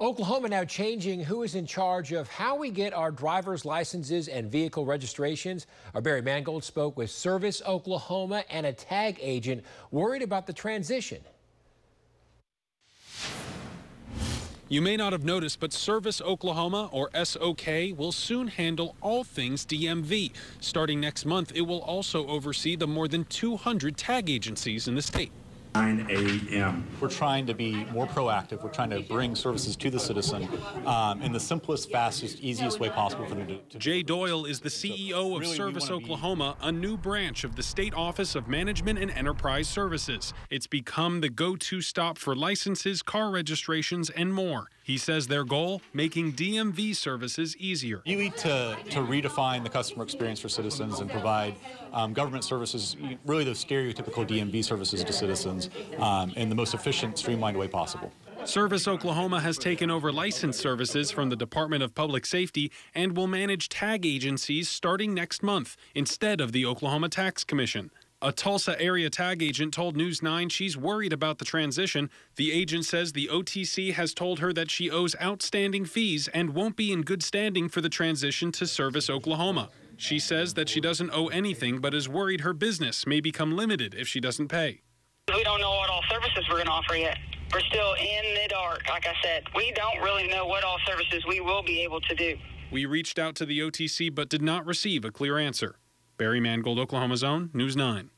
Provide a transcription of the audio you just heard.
Oklahoma now changing who is in charge of how we get our driver's licenses and vehicle registrations. Our Barry Mangold spoke with Service Oklahoma and a tag agent worried about the transition. You may not have noticed, but Service Oklahoma, or SOK, will soon handle all things DMV. Starting next month, it will also oversee the more than 200 tag agencies in the state. 9 a.m. We're trying to be more proactive. We're trying to bring services to the citizen um, in the simplest, fastest, easiest way possible for them to. to Jay Doyle is the CEO of really, Service Oklahoma, a new branch of the State Office of Management and Enterprise Services. It's become the go to stop for licenses, car registrations, and more. He says their goal making DMV services easier. You need to, to redefine the customer experience for citizens and provide um, government services, really the stereotypical DMV services to citizens um, in the most efficient, streamlined way possible. Service Oklahoma has taken over license services from the Department of Public Safety and will manage tag agencies starting next month instead of the Oklahoma Tax Commission. A Tulsa area tag agent told News 9 she's worried about the transition. The agent says the OTC has told her that she owes outstanding fees and won't be in good standing for the transition to Service Oklahoma. She says that she doesn't owe anything but is worried her business may become limited if she doesn't pay. We don't know what all services we're going to offer yet. We're still in the dark, like I said. We don't really know what all services we will be able to do. We reached out to the OTC but did not receive a clear answer. Barry Mangold, Oklahoma's Own, News 9.